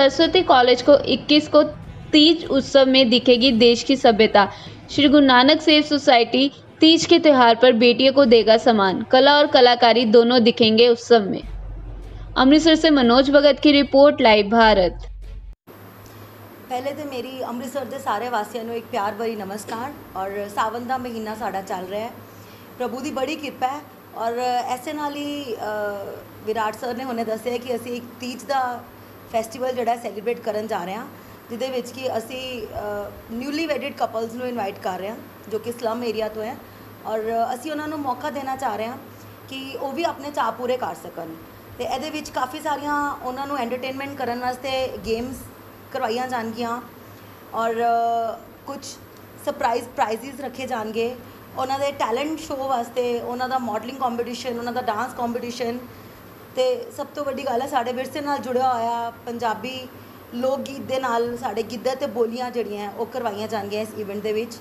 Saraswati college को 21 को तीज उत्सव में दिखेगी देश की सभ्यता श्री गुरु नानक सेव सोसाइटी तीज के त्योहार पर बेटियों को देगा सम्मान कला और कलाकारी दोनों दिखेंगे उत्सव में अमृतसर से मनोज भगत की रिपोर्ट लाइव भारत ਪਹਿਲੇ ਤੇ ਮੇਰੀ ਅੰਮ੍ਰਿਤਸਰ ਦੇ ਸਾਰੇ ਵਾਸੀਆਂ ਨੂੰ ਇੱਕ ਪਿਆਰ ਭਰੀ ਨਮਸਕਾਰ ਔਰ ਸਾਵਨ ਦਾ ਮਹੀਨਾ ਸਾਡਾ ਚੱਲ ਰਿਹਾ ਹੈ ਪ੍ਰਭੂ ਦੀ ਬੜੀ ਕਿਰਪਾ ਹੈ ਔਰ ਐਸੇ ਨਾਲ ਹੀ ਅ, ਵਿਰਾਟ ਸਰ ਨੇ ਹੁਣੇ ਦੱਸਿਆ ਕਿ ਅਸੀਂ ਇੱਕ ਤੀਜ ਦਾ ਫੈਸਟੀਵਲ ਜਿਹੜਾ ਸੈਲੀਬ੍ਰੇਟ ਕਰਨ ਜਾ ਰਹੇ ਹਾਂ, ਜਿਹਦੇ ਵਿੱਚ ਕਿ ਅਸੀਂ ਨਿਊਲੀ ਵੈਡਿਡ ਕਪਲਸ ਨੂੰ ਇਨਵਾਈਟ ਕਰ ਰਹੇ ਹਾਂ, ਜੋ ਕਿ ਸਲਮ ਏਰੀਆ ਤੋਂ ਹੈ। ਔਰ ਅਸੀਂ ਉਹਨਾਂ ਨੂੰ ਮੌਕਾ ਦੇਣਾ ਚਾਹ ਰਹੇ ਹਾਂ ਕਿ ਉਹ ਵੀ ਆਪਣੇ ਚਾਅ ਪੂਰੇ ਕਰ ਸਕਣ। ਤੇ ਇਹਦੇ ਵਿੱਚ ਕਾਫੀ ਸਾਰੀਆਂ ਉਹਨਾਂ ਨੂੰ ਐਂਟਰਟੇਨਮੈਂਟ ਕਰਨ ਵਾਸਤੇ ਗੇਮਸ ਕਰਵਾਈਆਂ ਜਾਣਗੀਆਂ। ਔਰ ਕੁਝ ਸਰਪ੍ਰਾਈਜ਼ ਪ੍ਰਾਈਜ਼ਸ ਰੱਖੇ ਜਾਣਗੇ। ਉਹਨਾਂ ਦੇ ਟੈਲੈਂਟ ਸ਼ੋਅ ਵਾਸਤੇ ਉਹਨਾਂ ਦਾ ਮਾਡਲਿੰਗ ਕੰਪੀਟੀਸ਼ਨ ਉਹਨਾਂ ਦਾ ਡਾਂਸ ਕੰਪੀਟੀਸ਼ਨ ਤੇ ਸਭ ਤੋਂ ਵੱਡੀ ਗੱਲ ਹੈ ਸਾਡੇ ਵਿਰਸੇ ਨਾਲ ਜੁੜਿਆ ਹੋਇਆ ਪੰਜਾਬੀ ਲੋਕ ਗੀਤ ਦੇ ਨਾਲ ਸਾਡੇ ਗਿੱਧਾ ਤੇ ਬੋਲੀਆਂ ਜਿਹੜੀਆਂ ਉਹ ਕਰਵਾਈਆਂ ਜਾਣਗੀਆਂ ਇਸ ਇਵੈਂਟ ਦੇ ਵਿੱਚ।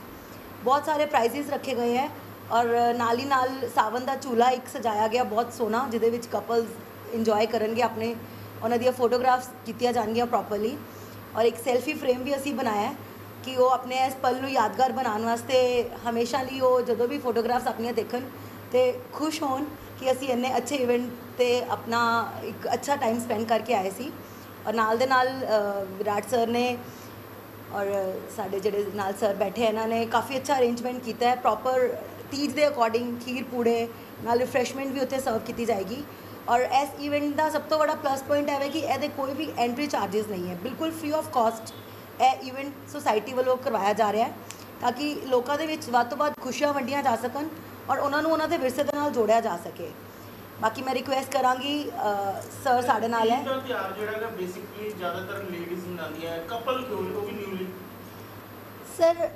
ਬਹੁਤ ਸਾਰੇ ਪ੍ਰਾਈਜ਼ਸ ਰੱਖੇ ਗਏ ਹੈ ਔਰ ਨਾਲ ਹੀ ਨਾਲ ਸਾਵਨ ਦਾ ਝੂਲਾ ਇੱਕ ਸਜਾਇਆ ਗਿਆ, ਬਹੁਤ ਸੋਹਣਾ, ਜਿਹਦੇ ਵਿੱਚ ਕਪਲਸ ਇੰਜੋਏ ਕਰਨਗੇ ਆਪਣੇ, ਉਹਨਾਂ ਦੀਆਂ ਫੋਟੋਗ੍ਰਾਫਸ ਕੀਤੀਆਂ ਜਾਣਗੀਆਂ ਪ੍ਰੋਪਰਲੀ ਔਰ ਇੱਕ ਸੈਲਫੀ ਫਰੇਮ ਵੀ ਅਸੀਂ ਬਣਾਇਆ ਕਿ ਉਹ ਆਪਣੇ ਇਸ ਪਲ ਨੂੰ ਯਾਦਗਾਰ ਬਣਾਉਣ ਵਾਸਤੇ ਹਮੇਸ਼ਾ ਲਈ ਉਹ ਜਦੋਂ ਵੀ ਫੋਟੋਗ੍ਰਾਫਸ ਆਪਣੀਆਂ ਦੇਖਣ ਤੇ ਖੁਸ਼ ਹੋਣ ਕਿ ਅਸੀਂ ਇੰਨੇ ਅੱਛੇ ਇਵੈਂਟ ਤੇ ਆਪਣਾ ਇੱਕ ਅੱਛਾ ਟਾਈਮ ਸਪੈਂਡ ਕਰਕੇ ਆਏ ਸੀ। ਔਰ ਨਾਲ ਦੇ ਨਾਲ ਵਿਰਾਟ ਸਰ ਨੇ ਔਰ ਸਾਡੇ ਜਿਹੜੇ ਨਾਲ ਸਰ ਬੈਠੇ ਇਹਨਾਂ ਨੇ ਕਾਫੀ ਅੱਛਾ ਅਰੇਂਜਮੈਂਟ ਕੀਤਾ ਹੈ। ਪ੍ਰੋਪਰ ਤੀਜ ਦੇ ਅਕੋਰਡਿੰਗ ਖੀਰ ਪੂੜੇ, ਨਾਲ ਰਿਫਰੈਸ਼ਮੈਂਟ ਵੀ ਉੱਥੇ ਸਰਵ ਕੀਤੀ ਜਾਏਗੀ। ਔਰ ਇਸ ਇਵੈਂਟ ਦਾ ਸਭ ਤੋਂ ਵੱਡਾ ਪਲੱਸ ਪੁਆਇੰਟ ਹੈ ਕਿ ਇਹਦੇ ਕੋਈ ਵੀ ਐਂਟਰੀ ਚਾਰजेस ਨਹੀਂ ਹੈ। ਬਿਲਕੁਲ ਫ੍ਰੀ ਆਫ ਕਾਸਟ ਇਹ ਇਵੈਂਟ ਸੁਸਾਇਟੀ ਵੱਲੋਂ ਕਰਵਾਇਆ ਜਾ ਰਿਹਾ ਹੈ ਤਾਂ ਕਿ ਲੋਕਾਂ ਦੇ ਵਿੱਚ ਵੱਧ ਤੋਂ ਵੱਧ ਖੁਸ਼ੀਆਂ ਵੰਡੀਆਂ ਜਾ ਸਕਣ ਔਰ ਉਹਨਾਂ ਨੂੰ ਉਹਨਾਂ ਦੇ ਵਿਰਸੇ ਦੇ ਨਾਲ ਜੋੜਿਆ ਜਾ ਸਕੇ। ਬਾਕੀ ਮੈਂ ਰਿਕੁਐਸਟ ਕਰਾਂਗੀ ਸਰ ਸਾਡੇ ਨਾਲ ਹੈ। ਤੀਜ ਦਾ ਤਿਉਹਾਰ ਜਿਹੜਾ ਹੈਗਾ ਬੇਸਿਕਲੀ ਜ਼ਿਆਦਾਤਰ ਲੇਡੀਜ਼ ਮਨਾਉਂਦੀਆਂ ਹੈ। ਕਪਲ ਕਿਉਂ ਉਹ ਵੀ ਨਿਊਲੀ ਸਰ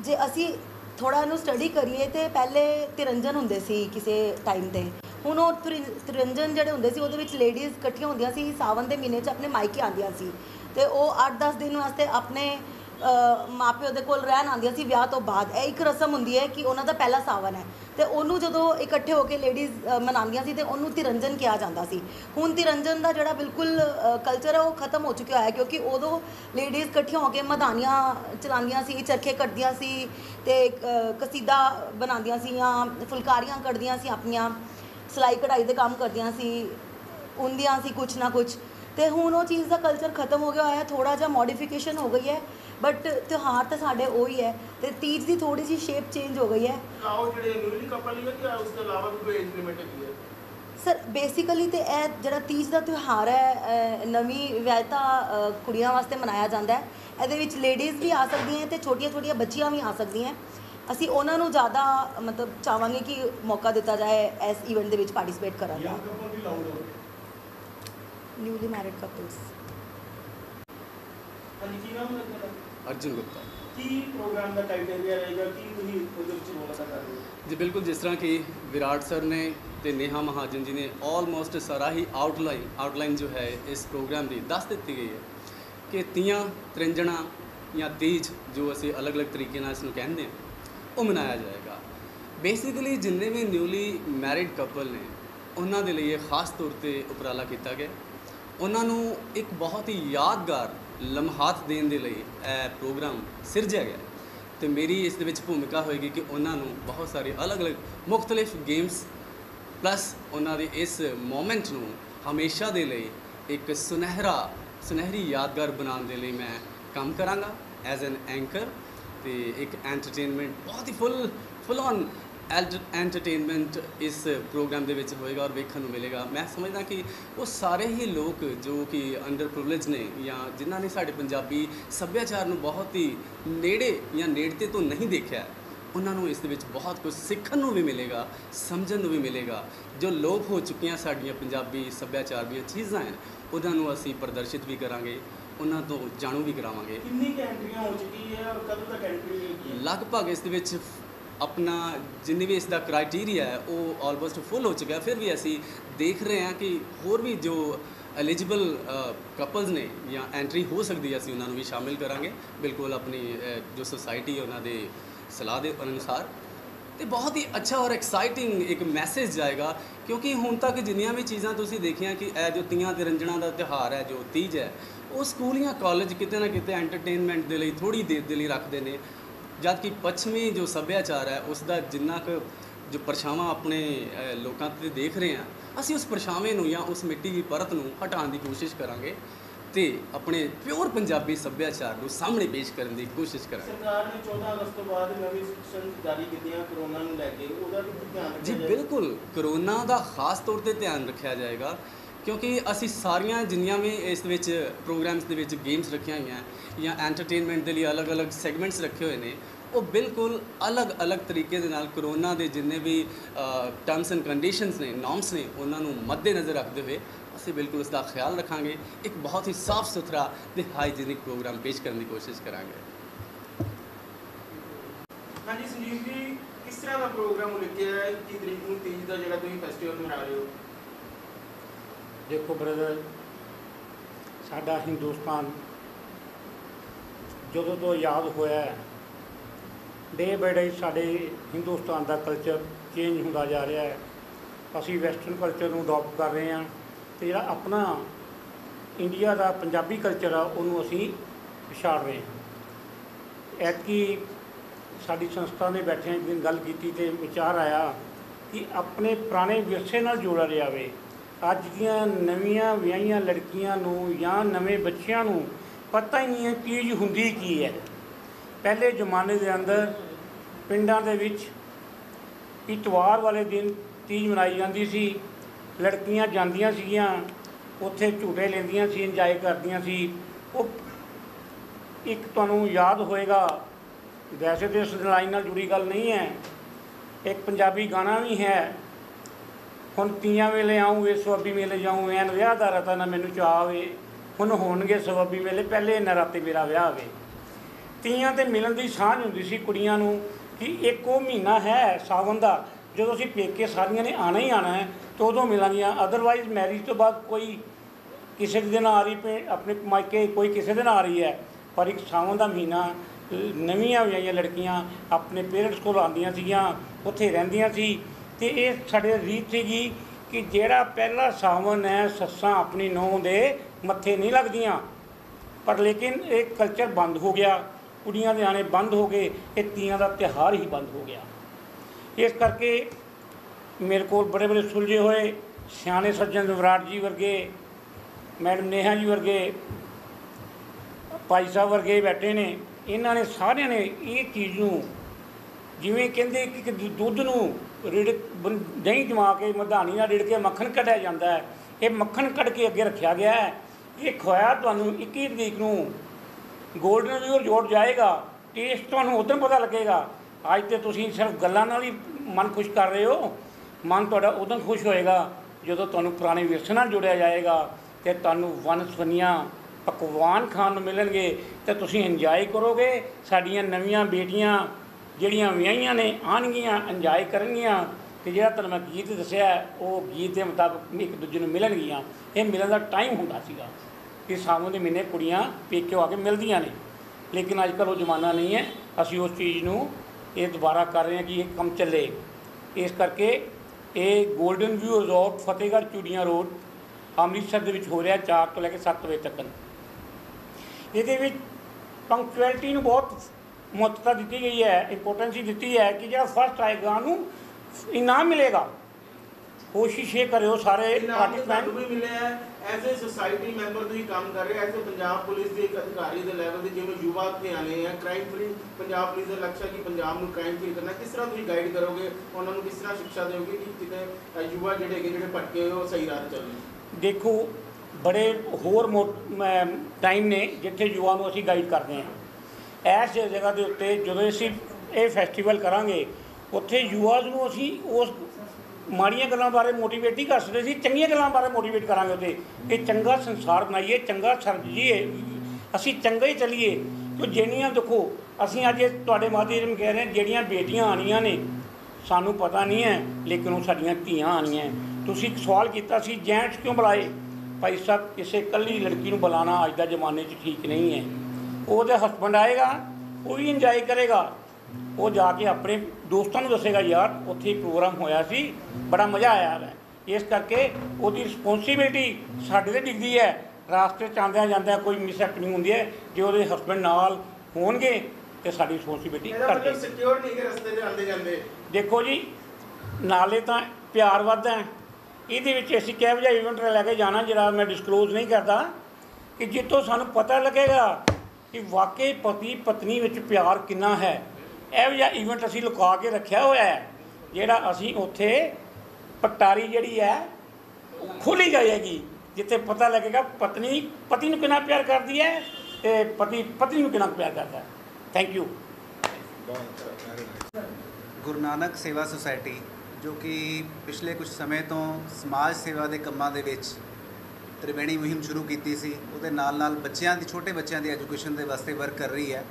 ਜੇ ਅਸੀਂ ਥੋੜਾ ਇਹਨੂੰ ਸਟੱਡੀ ਕਰੀਏ ਤੇ ਪਹਿਲੇ ਤਿਰੰਜਨ ਹੁੰਦੇ ਸੀ ਕਿਸੇ ਟਾਈਮ ਤੇ। ਹੁਣ ਉਹ ਤਿਰਿ- ਤਿਰੰਜਨ ਜਿਹੜੇ ਹੁੰਦੇ ਸੀ ਉਹਦੇ ਵਿੱਚ ਲੇਡੀਜ਼ ਇਕੱਠੀਆਂ ਹੁੰਦੀਆਂ ਸੀ। ਸਾਵਨ ਦੇ ਮਹੀਨੇ 'ਚ ਆਪਣੇ ਮਾਇਕੇ ਆਉਂਦੀਆਂ ਸੀ। ਤੇ ਉਹ 8-10 ਦਿਨ ਵਾਸਤੇ ਆਪਣੇ ਮਾਪਿਓ ਦੇ ਕੋਲ ਰਹਿਣ ਆਉਂਦੀਆਂ ਸੀ ਵਿਆਹ ਤੋਂ ਬਾਅਦ। ਇਹ ਇੱਕ ਰਸਮ ਹੁੰਦੀ ਹੈ ਕਿ ਉਹਨਾਂ ਦਾ ਪਹਿਲਾ ਸਾਵਨ ਹੈ। ਤੇ ਉਹਨੂੰ ਜਦੋਂ ਇਕੱਠੇ ਹੋ ਕੇ ਲੇਡੀਜ਼ ਮਨਾਉਂਦੀਆਂ ਸੀ ਤੇ ਉਹਨੂੰ ਤਿਰੰਜਨ ਕਿਹਾ ਜਾਂਦਾ ਸੀ। ਹੁਣ ਤਿਰੰਜਨ ਦਾ ਜਿਹੜਾ ਬਿਲਕੁਲ ਕਲਚਰ ਹੈ, ਉਹ ਖਤਮ ਹੋ ਚੁੱਕਿਆ ਹੈ ਕਿਉਂਕਿ ਉਦੋਂ ਲੇਡੀਜ਼ ਇਕੱਠੀਆਂ ਹੋ ਕੇ ਮਧਾਨੀਆਂ ਚਲਾਉਂਦੀਆਂ ਸੀ, ਚਰਖੇ ਕੱਟਦੀਆਂ ਸੀ ਤੇ ਕਸੀਦਾ ਬਣਾਉਂਦੀਆਂ ਸੀ ਜਾਂ ਫੁਲਕਾਰੀਆਂ ਕੱਢਦੀਆਂ ਸੀ ਆਪਣੀਆਂ, ਸਿਲਾਈ ਕਢਾਈ ਦੇ ਕੰਮ ਕਰਦੀਆਂ ਸੀ, ਹੁੰਦੀਆਂ ਸੀ ਕੁਛ ਨਾ ਕੁਛ। ਤੇ ਹੁਣ ਉਹ ਚੀਜ਼ ਦਾ ਕਲਚਰ ਖਤਮ ਹੋ ਗਿਆ ਹੋਇਆ ਥੋੜਾ ਜਿਹਾ ਮੋਡੀਫਿਕੇਸ਼ਨ ਹੋ ਗਈ ਹੈ। ਬਟ ਤਿਉਹਾਰ ਤਾਂ ਸਾਡੇ ਉਹੀ ਹੈ ਤੇ ਤੀਜ ਦੀ ਥੋੜੀ ਜਿਹੀ ਸ਼ੇਪ ਚੇਂਜ ਹੋ ਗਈ ਹੈ। ਆਓ ਜਿਹੜੇ ਨਿਊਲੀ ਕਪਲ ਹੈ ਕਿ ਉਸ ਤੋਂ ਇਲਾਵਾ ਵੀ ਕੋਈ ਏਜ ਲਿਮਿਟ ਹੈਗੀ ਹੈ? ਸਰ ਬੇਸਿਕਲੀ ਤੇ ਇਹ ਜਿਹੜਾ ਤੀਜ ਦਾ ਤਿਉਹਾਰ ਹੈ ਨਵੀਂ ਵਿਆਹਤਾ ਕੁੜੀਆਂ ਵਾਸਤੇ ਮਨਾਇਆ ਜਾਂਦਾ ਹੈ। ਇਹਦੇ ਵਿੱਚ ਲੇਡੀਜ਼ ਵੀ ਆ ਸਕਦੀਆਂ ਤੇ ਛੋਟੀਆਂ ਛੋਟੀਆਂ ਬੱਚੀਆਂ ਵੀ ਆ ਸਕਦੀਆਂ ਅਸੀਂ ਉਹਨਾਂ ਨੂੰ ਜ਼ਿਆਦਾ ਮਤਲਬ ਚਾਹਾਂਗੇ ਕਿ ਮੌਕਾ ਦਿੱਤਾ ਜਾਏ ਇਸ ਇਵੈਂਟ ਦੇ ਵਿੱਚ ਪਾਰਟਿਸਿਪੇਟ ਕਰਨ ਦਾ। ਨਿਊਲੀ ਮੈਰਿਡ ਕਪਲਸ ਹਾਂਜੀ ਕੀ ਨਾਮ ਹੈ ਤੁਹਾਡਾ? ਅਰਜੁਨ ਗੁਪਤਾ। ਕੀ ਪ੍ਰੋਗਰਾਮ ਦਾ ਟਾਈਟਲ ਰਹੇਗਾ? ਕੀ ਤੁਸੀਂ ਉਹਦੇ ਵਿੱਚ ਰੋਲ ਅਦਾ ਕਰ ਰਹੇ ਹੋ? ਜੀ ਬਿਲਕੁਲ ਜਿਸ ਤਰ੍ਹਾਂ ਕਿ ਵਿਰਾਟ ਸਰ ਨੇ ਤੇ ਨੇਹਾ ਮਹਾਜਨ ਜੀ ਨੇ ਆਲਮੋਸਟ ਸਾਰਾ ਹੀ ਆਊਟਲਾਈਨ ਆਊਟਲਾਈਨ ਜੋ ਹੈ ਇਸ ਪ੍ਰੋਗਰਾਮ ਦੀ ਦੱਸ ਦਿੱਤੀ ਗਈ ਹੈ ਕਿ ਤੀਆਂ ਤ੍ਰਿੰਜਣਾ ਜਾਂ ਤੀਜ ਜੋ ਅਸੀਂ ਅਲੱਗ-ਅਲੱਗ ਤਰੀਕੇ ਨਾਲ ਇਸ ਨੂੰ ਕਹਿੰਦੇ ਹਾਂ ਉਹ ਮਨਾਇਆ ਜਾਏਗਾ। ਬੇਸਿਕਲੀ ਜਿੰਨੇ ਵੀ ਨਿਊਲੀ ਮੈਰਿਡ ਕਪਲ ਨੇ ਉਹਨਾਂ ਦੇ ਲਈ ਇਹ ਖਾਸ ਤੌਰ ਤੇ ਉਪਰਾਲਾ ਕੀਤਾ ਗਿਆ। ਉਹਨਾਂ ਨੂੰ ਇੱਕ ਬਹੁਤ ਹੀ ਯਾਦਗਾਰ ਲਮਹਾਤ ਦੇਣ ਦੇ ਲਈ ਇਹ ਪ੍ਰੋਗਰਾਮ ਸਿਰਜਿਆ ਗਿਆ। ਤੇ ਮੇਰੀ ਇਸ ਦੇ ਵਿੱਚ ਭੂਮਿਕਾ ਹੋਏਗੀ ਕਿ ਉਹਨਾਂ ਨੂੰ ਬਹੁਤ ਸਾਰੇ ਅਲੱਗ-ਅਲੱਗ ਮੁxtਲਿਫ ਗੇਮਸ ਪਲੱਸ ਉਹਨਾਂ ਦੇ ਇਸ ਮੂਮੈਂਟ ਨੂੰ ਹਮੇਸ਼ਾ ਦੇ ਲਈ ਇੱਕ ਸੁਨਹਿਰਾ, ਸੁਨਹਿਰੀ ਯਾਦਗਾਰ ਬਣਾਉਣ ਦੇ ਲਈ ਮੈਂ ਕੰਮ ਕਰਾਂਗਾ ਐਜ਼ ਐਨ ਐਂਕਰ ਤੇ ਇੱਕ ਐਂਟਰਟੇਨਮੈਂਟ ਬਹੁਤ ਹੀ ਫੁੱਲ ਫੁੱਲ ਔਨ ਐਂਟਰਟੇਨਮੈਂਟ ਇਸ ਪ੍ਰੋਗਰਾਮ ਦੇ ਵਿੱਚ ਹੋਏਗਾ ਔਰ ਵੇਖਣ ਨੂੰ ਮਿਲੇਗਾ। ਮੈਂ ਸਮਝਦਾ ਕਿ ਉਹ ਸਾਰੇ ਹੀ ਲੋਕ ਜੋ ਕਿ ਅੰਡਰ ਪ੍ਰਿਵਿਲੇਜ ਨੇ ਜਾਂ ਜਿਨ੍ਹਾਂ ਨੇ ਸਾਡੇ ਪੰਜਾਬੀ ਸੱਭਿਆਚਾਰ ਨੂੰ ਬਹੁਤ ਹੀ ਨੇੜੇ ਜਾਂ ਨੇੜਤੇ ਤੋਂ ਨਹੀਂ ਦੇਖਿਆ ਉਹਨਾਂ ਨੂੰ ਇਸ ਦੇ ਵਿੱਚ ਬਹੁਤ ਕੁਝ ਸਿੱਖਣ ਨੂੰ ਵੀ ਮਿਲੇਗਾ ਸਮਝਣ ਨੂੰ ਵੀ ਮਿਲੇਗਾ। ਜੋ ਲੋਪ ਹੋ ਚੁੱਕੀਆਂ ਸਾਡੀਆਂ ਪੰਜਾਬੀ ਸੱਭਿਆਚਾਰ ਦੀਆਂ ਚੀਜ਼ਾਂ ਹਨ ਉਹਨਾਂ ਨੂੰ ਅਸੀਂ ਪ੍ਰਦਰਸ਼ਿਤ ਵੀ ਕਰਾਂਗੇ ਉਹਨਾਂ ਤੋਂ ਜਾਣੂ ਵੀ ਕਰਾਵਾਂਗੇ। ਕਿੰਨੀ ਕੁ ਐਂਟਰੀਆਂ ਹੋ ਚੁੱਕੀ ਹੈ ਔਰ ਕਦੋਂ ਤੱਕ ਹੋਏਗੀ? ਲਗਭਗ ਇਸ ਦੇ ਵਿੱਚ ਆਪਣਾ ਜਿੰਨੀ ਵੀ ਇਸ ਦਾ ਕ੍ਰਾਈਟੇਰੀਆ ਹੈ, ਉਹ ਆਲਮੋਸਟ ਫੁੱਲ ਹੋ ਚੁੱਕਾ ਫਿਰ ਵੀ ਅਸੀਂ ਦੇਖ ਰਹੇ ਹਾਂ ਕਿ ਹੋਰ ਵੀ ਜੋ ਐਲੀਜੀਬਲ ਕਪਲਸ ਨੇ ਜਾਂ ਐਂਟਰੀ ਹੋ ਸਕਦੀ ਹੈ, ਅਸੀਂ ਉਹਨਾਂ ਨੂੰ ਵੀ ਸ਼ਾਮਿਲ ਕਰਾਂਗੇ। ਬਿਲਕੁਲ ਆਪਣੀ ਜੋ ਸੁਸਾਇਟੀ ਉਹਨਾਂ ਦੇ ਸਲਾਹ ਦੇ ਅਨੁਸਾਰ। ਤੇ ਬਹੁਤ ਹੀ ਅੱਛਾ ਔਰ ਐਕਸਾਈਟਿੰਗ ਇੱਕ ਮੈਸੇਜ ਜਾਏਗਾ, ਕਿਉਂਕਿ ਹੁਣ ਤੱਕ ਜਿੰਨੀਆਂ ਵੀ ਚੀਜ਼ਾਂ ਤੁਸੀਂ ਦੇਖੀਆਂ ਕਿ ਇਹ ਜੋ ਤੀਆਂ ਤੇ ਰੰਜਣਾ ਦਾ ਤਿਉਹਾਰ ਹੈ, ਜੋ ਤੀਜ ਹੈ, ਉਹ ਸਕੂਲ ਜਾਂ ਕਾਲਜ ਕਿਤੇ ਨਾ ਕਿਤੇ ਐਂਟਰਟੇਨਮੈਂਟ ਦੇ ਲਈ ਥੋੜੀ ਦੇਰ ਦੇ ਲਈ ਰੱਖਦੇ ਨੇ। ਜਦ ਕਿ ਪੱਛਮੀ ਜੋ ਸੱਭਿਆਚਾਰ ਹੈ ਉਸ ਦਾ ਜਿੰਨਾ ਕੁ ਜੋ ਪਰਛਾਵਾਂ ਆਪਣੇ ਲੋਕਾਂ ਤੇ ਦੇਖ ਰਹੇ ਹਾਂ ਅਸੀਂ ਉਸ ਪਰਛਾਵੇਂ ਨੂੰ ਜਾਂ ਉਸ ਮਿੱਟੀ ਦੀ ਪਰਤ ਨੂੰ ਹਟਾਉਣ ਦੀ ਕੋਸ਼ਿਸ਼ ਕਰਾਂਗੇ ਤੇ ਆਪਣੇ ਪਿਓਰ ਪੰਜਾਬੀ ਸੱਭਿਆਚਾਰ ਨੂੰ ਸਾਹਮਣੇ ਪੇਸ਼ ਕਰਨ ਦੀ ਕੋਸ਼ਿਸ਼ ਕਰਾਂਗੇ। ਸਰਕਾਰ ਨੇ 14 ਅਗਸਤ ਤੋਂ ਬਾਅਦ ਨਵੀਂ ਸਿਕਸ਼ਨ ਜਾਰੀ ਕੀਤੀਆਂ ਕਰੋਨਾ ਨੂੰ ਲੈ ਕੇ। ਉਹਦਾ ਵੀ ਧਿਆਨ ਰੱਖਿਆ ਜੀ। ਬਿਲਕੁਲ। ਕਰੋਨਾ ਦਾ ਖਾਸ ਤੌਰ ਤੇ ਧਿਆਨ ਰੱਖਿਆ ਜਾਏਗਾ ਕਿਉਂਕਿ ਅਸੀਂ ਸਾਰੀਆਂ ਜਿੰਨੀਆਂ ਵੀ ਇਸ ਵਿੱਚ ਪ੍ਰੋਗਰਾਮਸ ਦੇ ਵਿੱਚ ਗੇਮਸ ਰੱਖੀਆਂ ਹੋਈਆਂ, ਜਾਂ ਐਂਟਰਟੇਨਮੈਂਟ ਦੇ ਲਈ ਅਲੱਗ-ਅਲੱਗ ਸੈਗਮੈਂਟਸ ਰੱਖੇ ਹੋਏ ਨੇ, ਉਹ ਬਿਲਕੁਲ ਅਲੱਗ-ਅਲੱਗ ਤਰੀਕੇ ਦੇ ਨਾਲ ਕਰੋਨਾ ਦੇ ਜਿੰਨੇ ਵੀ ਟਰਮਸ ਐਂਡ ਕੰਡੀਸ਼ਨਸ ਨੇ ਨੋਰਮਸ ਨੇ, ਉਹਨਾਂ ਨੂੰ ਮੱਦੇਨਜ਼ਰ ਰੱਖਦੇ ਹੋਏ ਅਸੀਂ ਬਿਲਕੁਲ ਉਸ ਦਾ ਖਿਆਲ ਰੱਖਾਂਗੇ, ਇੱਕ ਬਹੁਤ ਹੀ ਸਾਫ਼ ਸੁਥਰਾ ਤੇ ਹਾਈਜੀਨਿਕ ਪ੍ਰੋਗਰਾਮ ਪੇਸ਼ ਕਰਨ ਦੀ ਕੋਸ਼ਿਸ਼ ਕਰਾਂਗੇ। ਹਾਂਜੀ ਸੰਜੀਵ ਜੀ, ਕਿਸ ਤਰ੍ਹਾਂ ਦਾ ਪ੍ਰੋਗਰਾਮ ਲਿਖਿਆ ਹੈ? 21 ਤਰੀਕ ਨੂੰ ਤੀਜ ਦਾ ਜਿਹੜਾ ਤੁਸੀਂ ਫੈਸਟੀਵਲ ਮਨਾ ਰਹੇ ਹੋ? ਦੇਖੋ ਬ੍ਰਦਰ ਸਾਡਾ ਹਿੰਦੁਸਤਾਨ ਜਦੋਂ ਤੋਂ ਆਜ਼ਾਦ ਹੋਇਆ ਡੇ ਬਾਈ ਡੇ ਸਾਡੇ ਹਿੰਦੁਸਤਾਨ ਦਾ ਕਲਚਰ ਚੇਂਜ ਹੁੰਦਾ ਜਾ ਰਿਹਾ ਹੈ। ਅਸੀਂ ਵੈਸਟਰਨ ਕਲਚਰ ਨੂੰ ਅਡਾਪਟ ਕਰ ਰਹੇ ਹਾਂ ਤੇ ਜਿਹੜਾ ਆਪਣਾ ਇੰਡੀਆ ਦਾ ਪੰਜਾਬੀ ਕਲਚਰ ਆ, ਉਹਨੂੰ ਅਸੀਂ ਪਛਾੜ ਰਹੇ ਹਾਂ। ਐਤਕੀ ਸਾਡੀ ਸੰਸਥਾ ਦੇ ਬੈਠੇ ਇੱਕ ਦਿਨ ਗੱਲ ਕੀਤੀ ਤੇ ਵਿਚਾਰ ਆਇਆ ਕਿ ਆਪਣੇ ਪੁਰਾਣੇ ਵਿਰਸੇ ਨਾਲ ਜੋੜਿਆ ਜਾਵੇ। ਅੱਜ ਦੀਆਂ ਨਵੀਆਂ ਵਿਆਹੀਆਂ ਲੜਕੀਆਂ ਨੂੰ ਜਾਂ ਨਵੇਂ ਬੱਚਿਆਂ ਨੂੰ ਪਤਾ ਹੀ ਨਹੀਂ ਹੈ ਚੀਜ਼ ਹੁੰਦੀ ਕੀ ਹੈ। ਪਹਿਲੇ ਜ਼ਮਾਨੇ ਦੇ ਅੰਦਰ ਪਿੰਡਾਂ ਦੇ ਵਿੱਚ ਇਤਵਾਰ ਵਾਲੇ ਦਿਨ ਤੀਜ ਮਨਾਈ ਜਾਂਦੀ ਸੀ। ਲੜਕੀਆਂ ਜਾਂਦੀਆਂ ਸੀਗੀਆਂ, ਉੱਥੇ ਝੂਟੇ ਲੈਂਦੀਆਂ ਸੀ, ਇੰਜੋਏ ਕਰਦੀਆਂ ਸੀ। ਉਹ ਇੱਕ ਤੁਹਾਨੂੰ ਯਾਦ ਹੋਏਗਾ, ਵੈਸੇ ਤੇ ਇਸ ਲਾਈਨ ਨਾਲ ਜੁੜੀ ਗੱਲ ਨਹੀਂ ਹੈ। ਇੱਕ ਪੰਜਾਬੀ ਗਾਣਾ ਵੀ ਹੈ। ਹੁਣ ਤੀਆਂ ਵੇਲੇ ਆਉਂ ਵੇ ਸਵਾਬੀ ਮੇਲੇ ਜਾਉਂ ਐਨ ਵਿਆਹ ਦਾ ਰਤਾ ਨਾ ਮੈਨੂੰ ਚਾਹ ਚਾਹਵੇ ਹੁਣ ਹੋਣਗੇ ਸਵਾਬੀ ਮੇਲੇ ਪਹਿਲੇ ਨਰਾਤੇ ਮੇਰਾ ਵਿਆਹ ਵੇ ਤੀਆਂ ਤੇ ਮਿਲਣ ਦੀ ਸਾਂਝ ਹੁੰਦੀ ਸੀ ਕੁੜੀਆਂ ਨੂੰ ਕਿ ਇੱਕ ਉਹ ਮਹੀਨਾ ਹੈ ਸਾਵਨ ਦਾ, ਜਦੋਂ ਅਸੀਂ ਪੇਕੇ ਸਾਰੀਆਂ ਨੇ ਆਣਾ ਹੀ ਆਣਾ ਹੈ, ਤੇ ਉਦੋਂ ਮਿਲਾਂਗੀਆਂ। ਅਦਰਵਾਈਜ਼ ਮੈਰਿਜ ਤੋਂ ਬਾਅਦ ਕੋਈ ਕਿਸੇ ਦੇ ਦਿਨ ਆ ਰਹੀ ਪੇ, ਆਪਣੇ ਮਾਇਕੇ ਕੋਈ ਕਿਸੇ ਦਿਨ ਆ ਰਹੀ ਹੈ। ਪਰ ਇੱਕ ਸਾਵਨ ਦਾ ਮਹੀਨਾ ਨਵੀਆਂ ਵਿਆਹੀਆਂ ਲੜਕੀਆਂ ਆਪਣੇ ਪੇਰੈਂਟਸ ਕੋਲ ਆਉਂਦੀਆਂ ਸੀਗੀਆਂ, ਉੱਥੇ ਰਹਿੰਦੀਆਂ ਸੀ। ਤੇ ਇਹ ਸਾਡੇ ਰੀਤ ਸੀਗੀ ਕਿ ਜਿਹੜਾ ਪਹਿਲਾ ਸਾਵਨ ਹੈ, ਸੱਸਾਂ ਆਪਣੀ ਨੂੰਹ ਦੇ ਮੱਥੇ ਨਹੀਂ ਲੱਗਦੀਆਂ। ਪਰ ਲੇਕਿਨ ਇਹ ਕਲਚਰ ਬੰਦ ਹੋ ਗਿਆ। ਕੁੜੀਆਂ ਦੇ ਆਣੇ ਬੰਦ ਹੋ ਗਏ, ਇਹ ਤੀਆਂ ਦਾ ਤਿਉਹਾਰ ਹੀ ਬੰਦ ਹੋ ਗਿਆ। ਇਸ ਕਰਕੇ ਮੇਰੇ ਕੋਲ ਬੜੇ ਬੜੇ ਸੁਲਝੇ ਹੋਏ, ਸਿਆਣੇ ਸੱਜਣ ਵਿਰਾਟ ਜੀ ਵਰਗੇ, ਮੈਡਮ ਨੇਹਾ ਜੀ ਵਰਗੇ, ਭਾਈ ਸਾਹਿਬ ਵਰਗੇ ਬੈਠੇ ਨੇ। ਇਹਨਾਂ ਨੇ ਸਾਰਿਆਂ ਨੇ ਇਹ ਚੀਜ਼ ਨੂੰ ਜਿਵੇਂ ਕਹਿੰਦੇ ਕਿ ਦੁੱਧ ਨੂੰ ਰਿੜ ਦਹੀਂ ਜਮਾ ਕੇ ਮਧਾਣੀ ਨਾਲ ਰਿੜ ਕੇ ਮੱਖਣ ਕੱਢਿਆ ਜਾਂਦਾ ਹੈ। ਇਹ ਮੱਖਣ ਕੱਢ ਕੇ ਅੱਗੇ ਰੱਖਿਆ ਗਿਆ ਹੈ। ਇਹ ਖੋਇਆ ਤੁਹਾਨੂੰ 21 ਤਰੀਕ ਨੂੰ ਗੋਲਡਨ ਰਿਵਰ ਜੋੜ ਜਾਏਗਾ, ਟੇਸਟ ਤੁਹਾਨੂੰ ਉਦੋਂ ਪਤਾ ਲੱਗੇਗਾ। ਅੱਜ ਤੇ ਤੁਸੀਂ ਸਿਰਫ ਗੱਲਾਂ ਨਾਲ ਹੀ ਮਨ ਖੁਸ਼ ਕਰ ਰਹੇ ਹੋ। ਮਨ ਤੁਹਾਡਾ ਉਦੋਂ ਖੁਸ਼ ਹੋਏਗਾ ਜਦੋਂ ਤੁਹਾਨੂੰ ਪੁਰਾਣੇ ਵਿਰਸੇ ਨਾਲ ਜੁੜਿਆ ਜਾਏਗਾ ਤੇ ਤੁਹਾਨੂੰ ਵਨ ਸਵੰਨੀਆਂ ਪਕਵਾਨ ਖਾਣ ਨੂੰ ਮਿਲਣਗੇ ਤੇ ਤੁਸੀਂ ਇੰਜੋਏ ਕਰੋਗੇ। ਸਾਡੀਆਂ ਨਵੀਆਂ ਬੇਟੀਆਂ ਜਿਹੜੀਆਂ ਵਿਆਹੀਆਂ ਨੇ ਆਣਗੀਆਂ ਇੰਜੋਏ ਕਰਨਗੀਆਂ, ਤੇ ਜਿਹੜਾ ਤੁਹਾਨੂੰ ਮੈਂ ਗੀਤ ਦੱਸਿਆ, ਉਹ ਗੀਤ ਦੇ ਮੁਤਾਬਕ ਇੱਕ ਦੂਜੇ ਨੂੰ ਮਿਲਣਗੀਆਂ। ਇਹ ਮਿਲਣ ਦਾ ਟਾਈਮ ਹੁੰਦਾ ਸੀਗਾ ਕਿ ਸਾਵਣ ਦੇ ਮਹੀਨੇ ਕੁੜੀਆਂ ਪੇਕਿਓ ਆ ਕੇ ਮਿਲਦੀਆਂ ਨੇ। ਲੇਕਿਨ ਅੱਜ ਕੱਲ੍ਹ ਉਹ ਜ਼ਮਾਨਾ ਨਹੀਂ ਹੈ। ਅਸੀਂ ਉਸ ਚੀਜ਼ ਨੂੰ ਇਹ ਦੁਬਾਰਾ ਕਰ ਰਹੇ ਹਾਂ ਕਿ ਇਹ ਕੰਮ ਚੱਲੇ। ਇਸ ਕਰਕੇ ਇਹ golden view resort Fatehgarh Churian road, Amritsar ਦੇ ਵਿੱਚ ਹੋ ਰਿਹਾ 4 ਤੋਂ ਲੈ ਕੇ 7 ਵਜੇ ਤੱਕ ਇਹਦੇ ਵਿੱਚ ਪੰਕਚੁਅਲਿਟੀ ਨੂੰ ਬਹੁਤ ਮਹੱਤਤਾ ਦਿੱਤੀ ਗਈ ਹੈ ਇੰਪੋਰਟੈਂਸ ਹੀ ਦਿੱਤੀ ਹੈ ਕਿ ਜਿਹੜਾ ਫਸਟ ਆਏਗਾ ਉਹਨੂੰ ਇਨਾਮ ਮਿਲੇਗਾ। ਕੋਸ਼ਿਸ਼ ਇਹ ਕਰਿਓ ਸਾਰੇ ਤਾਂ ਪਾਰਟਿਸਪੈਂਟ ਵੀ ਮਿਲਿਆ ਹੈ। ਐਜ਼ ਅ ਸੋਸਾਇਟੀ ਮੈਂਬਰ ਤੁਸੀਂ ਕੰਮ ਕਰ ਰਹੇ ਹੋ ਐਜ਼ ਅ ਪੰਜਾਬ ਪੁਲਿਸ ਦੇ ਇੱਕ ਅਧਿਕਾਰੀ ਦੇ ਲੈਵਲ ਤੇ ਜਿਵੇਂ ਯੁਵਾ ਧਿਆਨੇ ਆ ਕ੍ਰਾਈਮ ਫ੍ਰੀ ਪੰਜਾਬ ਪੁਲਿਸ ਦਾ ਲਕਸ਼ਯ ਹੈ ਕਿ ਪੰਜਾਬ ਨੂੰ ਕ੍ਰਾਈਮ ਫ੍ਰੀ ਕਰਨਾ ਕਿਸ ਤਰ੍ਹਾਂ ਤੁਸੀਂ ਗਾਈਡ ਕਰੋਗੇ ਉਹਨਾਂ ਨੂੰ ਕਿਸ ਤਰ੍ਹਾਂ ਸਿੱਖਿਆ ਦਿਓਗੇ ਕਿ ਕਿਤੇ ਯੁਵਾ ਜਿਹੜੇ ਹੈਗੇ ਜਿਹੜੇ ਭਟਕੇ ਹੋਏ ਉਹ ਸਹੀ ਰਾਹ ਤੇ ਚੱਲਣ? ਦੇਖੋ ਬੜੇ ਹੋਰ ਟਾਈਮ ਨੇ ਜਿੱਥੇ ਯੁਵਾ ਨੂੰ ਅਸੀਂ ਗਾਈਡ ਕਰਦੇ ਹਾਂ। ਐਸ ਜਗ੍ਹਾ ਦੇ ਉੱਤੇ ਜਦੋਂ ਅਸੀਂ ਇਹ ਫੈਸਟੀਵਲ ਕਰਾਂਗੇ, ਉੱਥੇ ਯੁਵਾ ਨੂੰ ਅਸੀਂ ਉਸ ਮਾੜੀਆਂ ਗੱਲਾਂ ਬਾਰੇ ਮੋਟੀਵੇਟ ਹੀ ਕਰ ਸਕਦੇ ਸੀ, ਚੰਗੀਆਂ ਗੱਲਾਂ ਬਾਰੇ ਮੋਟੀਵੇਟ ਕਰਾਂਗੇ ਉੱਥੇ। ਕਿ ਚੰਗਾ ਸੰਸਾਰ ਬਣਾਈਏ, ਚੰਗਾ ਸਰਜੀਏ ਅਸੀਂ ਚੰਗਾ ਹੀ ਚੱਲੀਏ। ਕਿ ਜਿਹੜੀਆਂ ਦੇਖੋ, ਅਸੀਂ ਅੱਜ ਤੁਹਾਡੇ ਮਾਧਿਅਮ ਕਹਿ ਰਹੇ ਜਿਹੜੀਆਂ ਬੇਟੀਆਂ ਆਣੀਆਂ ਨੇ, ਸਾਨੂੰ ਪਤਾ ਨਹੀਂ ਹੈ, ਲੇਕਿਨ ਉਹ ਸਾਡੀਆਂ ਧੀਆਂ ਆਣੀਆਂ ਤੁਸੀਂ ਇੱਕ ਸਵਾਲ ਕੀਤਾ ਸੀ, ਜੈਂਟਸ ਕਿਉਂ ਬੁਲਾਏ? ਭਾਈ ਸਾਹਿਬ, ਕਿਸੇ ਇਕੱਲੀ ਲੜਕੀ ਨੂੰ ਬੁਲਾਣਾ ਅੱਜ ਦਾ ਜ਼ਮਾਨੇ 'ਚ ਠੀਕ ਨਹੀਂ ਹੈ। ਉਹਦੇ ਹਸਬੰਡ ਆਏਗਾ ਉਹ ਵੀ ਇੰਜੋਏ ਕਰੇਗਾ। ਉਹ ਜਾ ਕੇ ਆਪਣੇ ਦੋਸਤਾਂ ਨੂੰ ਦੱਸੇਗਾ ਯਾਰ ਉੱਥੇ ਪ੍ਰੋਗਰਾਮ ਹੋਇਆ ਸੀ ਬੜਾ ਮਜ਼ਾ ਆਇਆ ਹੈ। ਇਸ ਕਰਕੇ ਉਹਦੀ ਰਿਸਪੌਂਸਿਬਿਲਟੀ ਸਾਡੇ ਤੇ ਡਿੱਗਦੀ ਹੈ। ਰਾਸਤੇ ਚ ਆਉਂਦਿਆਂ ਜਾਂਦਿਆਂ ਕੋਈ ਮਿਸ ਹੈਪਨਿੰਗ ਹੁੰਦੀ ਹੈ। ਜੇ ਉਹਦੇ ਹਸਬੰਡ ਨਾਲ ਹੋਣਗੇ ਤੇ ਸਾਡੀ ਰਿਸਪੌਂਸਿਬਿਲਟੀ ਕਰਦੇ ਸਿਕਿਉਰ ਨਹੀਂ ਰਸਤੇ 'ਚ ਆਉਂਦੇ ਜਾਂਦੇ। ਦੇਖੋ ਜੀ ਨਾਲੇ ਤਾਂ ਪਿਆਰ ਵੱਧਦਾ ਹੈ। ਇਹਦੇ ਵਿੱਚ ਅਸੀਂ ਕਿਹੋ ਜਿਹਾ ਇਵੈਂਟ ਲੈ ਕੇ ਜਾਣਾ ਜਿਹੜਾ ਮੈਂ ਡਿਸਕਲੋਜ਼ ਨਹੀਂ ਕਰਦਾ। ਕਿ ਜਿੱਥੋਂ ਸਾਨੂੰ ਪਤਾ ਲੱਗੇਗਾ ਕਿ ਵਾਕਈ ਪਤੀ, ਪਤਨੀ ਵਿੱਚ ਪਿਆਰ ਕਿੰਨਾ ਹੈ? ਇਹੋ ਜਿਹਾ ਇਵੈਂਟ ਅਸੀਂ ਲੁਕਾ ਕੇ ਰੱਖਿਆ ਹੋਇਆ ਹੈ, ਜਿਹੜਾ ਅਸੀਂ ਉੱਥੇ ਪਟਾਰੀ ਜਿਹੜੀ ਹੈ, ਉਹ ਖੋਲੀ ਜਾਏਗੀ, ਜਿੱਥੇ ਪਤਾ ਲੱਗੇਗਾ ਪਤਨੀ, ਪਤੀ ਨੂੰ ਕਿੰਨਾ ਪਿਆਰ ਕਰਦੀ ਹੈ ਤੇ ਪਤੀ, ਪਤਨੀ ਨੂੰ ਕਿੰਨਾ ਪਿਆਰ ਕਰਦਾ ਹੈ। ਥੈਂਕ ਯੂ ਗੁਰੂ ਨਾਨਕ ਸੇਵਾ ਸੁਸਾਇਟੀ, ਜੋ ਕਿ ਪਿਛਲੇ ਕੁਝ ਸਮੇਂ ਤੋਂ ਸਮਾਜ ਸੇਵਾ ਦੇ ਕੰਮਾਂ ਦੇ ਵਿੱਚ ਤ੍ਰਿਵੇਣੀ ਮੁਹਿੰਮ ਸ਼ੁਰੂ ਕੀਤੀ ਸੀ। ਉਹਦੇ ਨਾਲ ਨਾਲ ਬੱਚਿਆਂ ਦੀ, ਛੋਟੇ ਬੱਚਿਆਂ ਦੀ ਐਜੂਕੇਸ਼ਨ ਦੇ ਵਾਸਤੇ ਵਰਕ ਕਰ ਰਹੀ ਹੈ।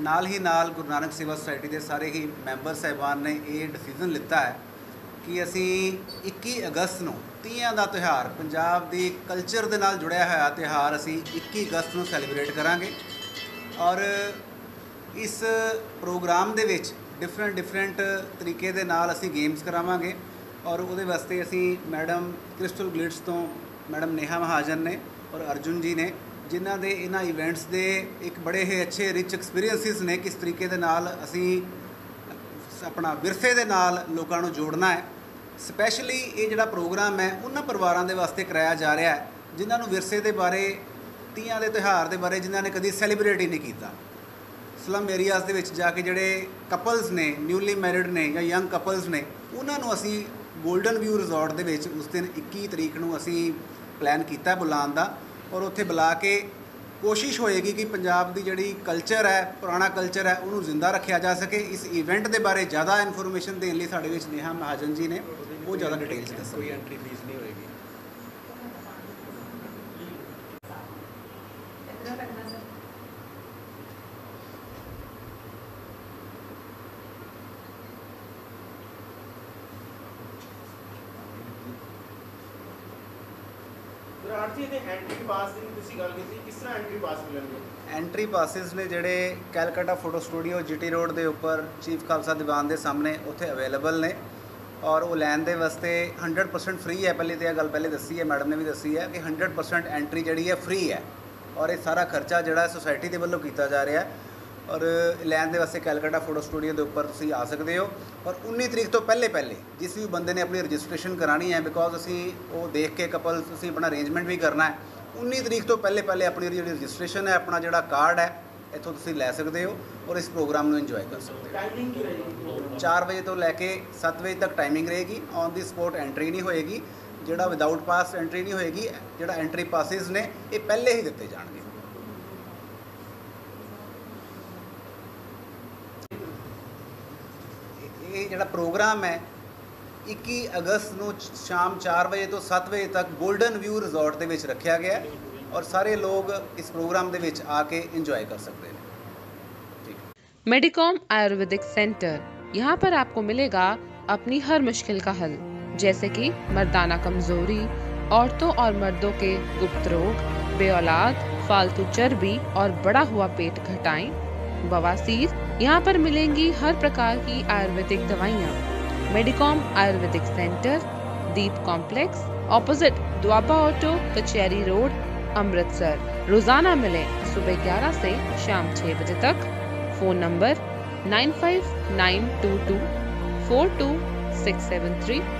ਨਾਲ ਹੀ ਨਾਲ ਗੁਰੂ ਨਾਨਕ ਸੇਵਾ ਸੁਸਾਇਟੀ ਦੇ ਸਾਰੇ ਹੀ ਮੈਂਬਰ ਸਹਿਬਾਨ ਨੇ ਇਹ ਡਿਸੀਜਨ ਲਿੱਤਾ ਹੈ ਕਿ ਅਸੀਂ 21 ਅਗਸਤ ਨੂੰ ਤੀਆਂ ਦਾ ਤਿਉਹਾਰ, ਪੰਜਾਬ ਦੀ ਕਲਚਰ ਦੇ ਨਾਲ ਜੁੜਿਆ ਹੋਇਆ ਤਿਉਹਾਰ ਅਸੀਂ 21 ਅਗਸਤ ਨੂੰ ਸੈਲੀਬ੍ਰੇਟ ਕਰਾਂਗੇ। ਔਰ ਇਸ ਪ੍ਰੋਗਰਾਮ ਦੇ ਵਿੱਚ ਡਿਫਰੈਂਟ ਡਿਫਰੈਂਟ ਤਰੀਕੇ ਦੇ ਨਾਲ ਅਸੀਂ ਗੇਮਸ ਕਰਾਵਾਂਗੇ। ਔਰ ਉਹਦੇ ਵਾਸਤੇ ਅਸੀਂ ਮੈਡਮ ਕ੍ਰਿਸਟਲ ਗਲਿਟਸ ਤੋਂ ਮੈਡਮ ਨੇਹਾ ਮਹਾਜਨ ਨੇ ਔਰ ਅਰਜੁਨ ਜੀ ਨੇ, ਜਿਨ੍ਹਾਂ ਦੇ ਇਹਨਾਂ ਇਵੈਂਟਸ ਦੇ ਇੱਕ ਬੜੇ ਹੀ ਅੱਛੇ ਰਿਚ ਐਕਸਪੀਰੀਐਂਸਿਸ ਨੇ, ਕਿਸ ਤਰੀਕੇ ਦੇ ਨਾਲ ਅਸੀਂ ਆਪਣਾ ਵਿਰਸੇ ਦੇ ਨਾਲ ਲੋਕਾਂ ਨੂੰ ਜੋੜਨਾ ਹੈ। ਸਪੈਸ਼ਲੀ ਇਹ ਜਿਹੜਾ ਪ੍ਰੋਗਰਾਮ ਹੈ ਉਹਨਾਂ ਪਰਿਵਾਰਾਂ ਦੇ ਵਾਸਤੇ ਕਰਾਇਆ ਜਾ ਰਿਹਾ ਹੈ, ਜਿਨ੍ਹਾਂ ਨੂੰ ਵਿਰਸੇ ਦੇ ਬਾਰੇ, ਤੀਆਂ ਦੇ ਤਿਉਹਾਰ ਦੇ ਬਾਰੇ ਜਿਨ੍ਹਾਂ ਨੇ ਕਦੀ ਸੈਲੀਬ੍ਰੇਟ ਹੀ ਨਹੀਂ ਕੀਤਾ। ਸਲਮ ਏਰੀਆਜ਼ ਦੇ ਵਿੱਚ ਜਾ ਕੇ ਜਿਹੜੇ ਕਪਲਸ ਨੇ ਨਿਊਲੀ ਮੈਰਿਡ ਨੇ ਜਾਂ ਯੰਗ ਕਪਲਸ ਨੇ ਉਹਨਾਂ ਨੂੰ ਅਸੀਂ ਗੋਲਡਨ ਵਿਊ ਰਿਜ਼ੋਰਟ ਦੇ ਵਿੱਚ ਉਸ ਦਿਨ 21 ਤਰੀਕ ਨੂੰ ਅਸੀਂ ਪਲਾਨ ਕੀਤਾ ਬੁਲਾਉਣ ਦਾ ਔਰ ਉੱਥੇ ਬੁਲਾ ਕੇ ਕੋਸ਼ਿਸ਼ ਹੋਏਗੀ ਕਿ ਪੰਜਾਬ ਦੀ ਜਿਹੜੀ ਕਲਚਰ ਹੈ, ਪੁਰਾਣਾ ਕਲਚਰ ਹੈ, ਉਹਨੂੰ ਜ਼ਿੰਦਾ ਰੱਖਿਆ ਜਾ ਸਕੇ। ਇਸ ਇਵੈਂਟ ਦੇ ਬਾਰੇ ਜ਼ਿਆਦਾ ਇਨਫੋਰਮੇਸ਼ਨ ਦੇਣ ਲਈ ਸਾਡੇ ਵਿੱਚ ਨੇਹਾ ਮਹਾਜਨ ਜੀ ਨੇ। ਉਹ ਜ਼ਿਆਦਾ ਡਿਟੇਲਸ ਦੱਸਣਗੇ। ਕੋਈ ਐਂਟਰੀ ਫੀਸ ਨਹੀਂ ਹੋਏਗੀ ਵਿਰਾਟ ਜੀ ਦੇ ਐਂਟਰੀ ਪਾਸ ਦੀ ਤੁਸੀਂ ਗੱਲ ਕੀਤੀ, ਕਿਸ ਤਰ੍ਹਾਂ ਐਂਟਰੀ ਪਾਸ ਮਿਲਣਗੇ? ਐਂਟਰੀ ਪਾਸਿਸ ਨੇ ਜਿਹੜੇ Calcutta photo studio GT road ਦੇ ਉੱਪਰ ਚੀਫ ਖਾਲਸਾ ਦੀਵਾਨ ਦੇ ਸਾਹਮਣੇ ਉੱਥੇ ਅਵੇਲੇਬਲ ਨੇ। ਔਰ ਉਹ ਲੈਣ ਦੇ ਵਾਸਤੇ 100% ਫ੍ਰੀ ਹੈ, ਪਹਿਲੇ ਤੇ ਇਹ ਗੱਲ ਪਹਿਲੇ ਦੱਸੀ ਹੈ ਮੈਡਮ ਨੇ ਵੀ ਦੱਸੀ ਹੈ ਕਿ 100% ਐਂਟਰੀ ਜਿਹੜੀ ਹੈ ਫ੍ਰੀ ਹੈ। ਔਰ ਇਹ ਸਾਰਾ ਖਰਚਾ ਜਿਹੜਾ ਸੋਸਾਇਟੀ ਦੇ ਵੱਲੋਂ ਕੀਤਾ ਜਾ ਰਿਹਾ ਹੈ। ਔਰ ਲੈਣ ਦੇ ਵਾਸਤੇ ਕੈਲਕਟਾ ਫੋਟੋ ਸਟੂਡੀਓ ਦੇ ਉੱਪਰ ਤੁਸੀਂ ਆ ਸਕਦੇ ਹੋ। ਔਰ 19 ਤਰੀਕ ਤੋਂ ਪਹਿਲੇ ਪਹਿਲੇ ਜਿਸ ਵੀ ਬੰਦੇ ਨੇ ਆਪਣੀ ਰਜਿਸਟ੍ਰੇਸ਼ਨ ਕਰਾਣੀ ਹੈ ਬਿਕੋਜ਼ ਅਸੀਂ ਉਹ ਦੇਖ ਕੇ ਕਪਲ ਤੁਸੀਂ ਆਪਣਾ ਅਰੇਂਜਮੈਂਟ ਵੀ ਕਰਨਾ ਹੈ 19 ਤਰੀਕ ਤੋਂ ਪਹਿਲੇ ਪਹਿਲੇ ਆਪਣੀ ਜਿਹੜੀ ਰਜਿਸਟ੍ਰੇਸ਼ਨ ਹੈ ਆਪਣਾ ਜਿਹੜਾ ਕਾਰਡ ਹੈ ਇੱਥੋਂ ਤੁਸੀਂ ਲੈ ਸਕਦੇ ਹੋ ਔਰ ਇਸ ਪ੍ਰੋਗਰਾਮ ਨੂੰ ਇੰਜੋਏ ਕਰ ਸਕਦੇ ਹੋ। ਟਾਈਮਿੰਗ ਕੀ ਰਹੇਗੀ? 4 ਵਜੇ ਤੋਂ ਲੈ ਕੇ 7 ਵਜੇ ਤੱਕ ਟਾਈਮਿੰਗ ਰਹੇਗੀ ਔਨ ਦੀ ਸਪੋਟ ਐਂਟਰੀ ਨਹੀਂ ਹੋਏਗੀ ਜਿਹੜਾ ਵਿਦਆਊਟ ਪਾਸ ਐਂਟਰੀ ਨਹੀਂ ਹੋਏਗੀ ਜਿਹੜਾ ਐਂਟਰੀ ਪਾਸਿਸ ਨੇ ਇਹ ਪਹਿਲੇ ਹੀ ਦਿੱਤੇ ਜਾਣਗੇ। जरा प्रोग्राम है इक्की अगस्त को शाम चार बजे तो सत बजे तक गोल्डन व्यू रिजॉर्ट के रख्या गया और सारे लोग इस प्रोग्राम के आके इंजॉय कर सकते हैं मेडिकॉम आयुर्वेदिक सेंटर यहाँ पर आपको मिलेगा अपनी हर मुश्किल का हल, जैसे कि मर्दाना कमज़ोरी, औरतों और मर्दों के गुप्त रोग बे फालतू चर्बी और बड़ा हुआ पेट घटाएँ बवासीर यहाँ पर मिलेंगी हर प्रकार की आयुर्वेदिक दवाइयाँ। Medicom ayurvedic centre Deep complex, opposite Doaba auto, Kachehri road, Amritsar. रोज़ाना मिले सुबह 11 से शाम 6 बजे तक। Phone number 9592242673